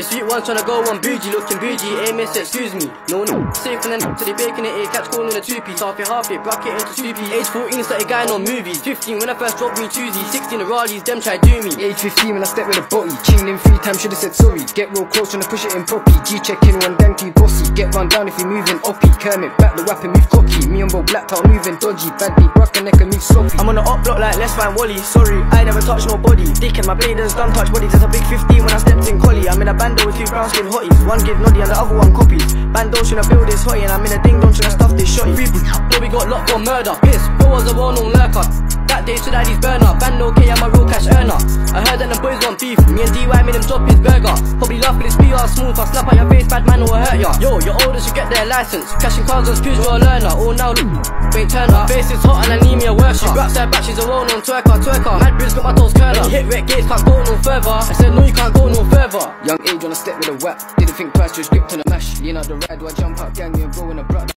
Your sweet one tryna go on bougie, looking bougie, hey miss, excuse me. No, no, safe and then to the bacon it, eh, catch calling a two piece, half it, half it, bracket into two piece. Age 14, started guy on movies. 15 when I first dropped me Tuesday, 16 the Raleigh, them try do me. Age 15 when I step with a body, chain in three times, should've said sorry. Get real close, tryna push it in properly. G checking one danky bossy, get run down if you moving uppy. Kermit back the weapon, move cocky. Me and Bo Black Top moving dodgy, bad beat, rock and neck and move sloppy. I'm on the up block like let's find Wally. Sorry, I never touch nobody. Dick and my bladers don't touch bodies. There's a big 15 when I stepped in collie. I'm in a bando with two brown skin hotties. One give noddy and the other one copies. Bando should build this hottie and I'm in a ding dong should stuff this shotty. Yeah, we got locked for murder. Piss, bro was a well known lurker. That day should daddy's burner. Bando okay, I'm a Me and DY made him drop his burger. Probably laugh but it's PR smooth. I'll slap on your face, bad man will hurt ya. Yo, your older should get their license. Cashing cars on screws, you're a learner. Oh now look, ain't turn up. Face is hot and I need me a worker. She raps her back, she's a well known twerker, twerker. Mad Briz got my toes curler. Hit wreck gates, can't go no further. I said no, you can't go no further. Young age on a step with a whack. Didn't think price just gripped on a mash. Lean out the ride, do I jump out, gang me and bro in a brat.